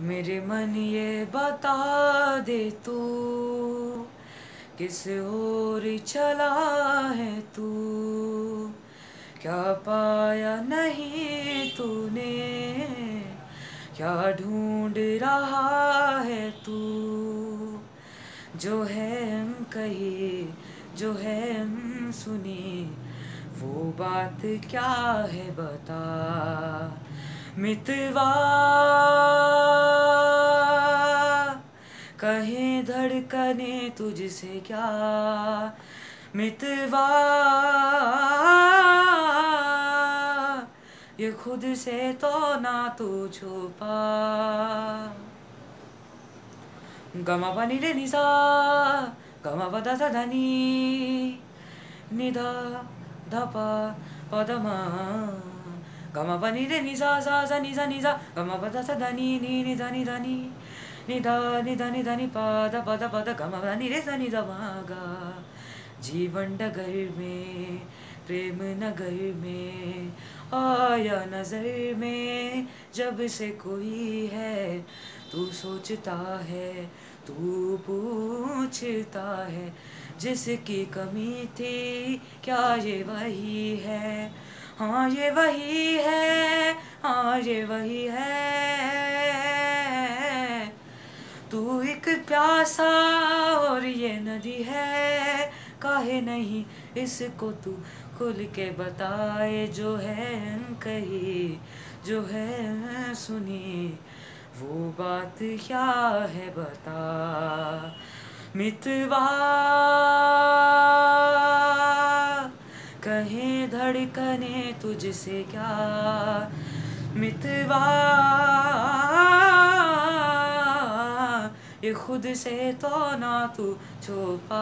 मेरे मन ये बता दे तू, किस ओर चला है तू? क्या पाया नहीं तूने? क्या ढूंढ रहा है तू? जो है हम कहे, जो है हम सुने, वो बात क्या है बता? मितवा कहे धड़कने तुझसे क्या? मितवा। ये खुद से तो ना तू छुपा। गमा पानी रे निसा गमा पदा सा धनी। निधा धपा पदमा। गमा पनि रे निसा सा सा निसा निसा गमा पदा सा धनी नि निधा निधा नि। निधा निधा निधा नि पद पद पद गमा पनि रे सा निधा मागा जीवन डगर में, प्रेम नगर में, आया नज़र में जब से कोई है, तू सोचता है, तू पूछता है, जिसकी कमी थी क्या ये वही है? हाँ ये वही है हाँ ये वही है। तू एक प्यासा और ये नदी है, काहे नहीं इसको तू खुल के बताए, जो है कही, जो है सुनी। वो बात क्या है बता? मितवा कहे धड़कने तुझसे क्या? मितवा ये खुद से तो ना तू छुपा।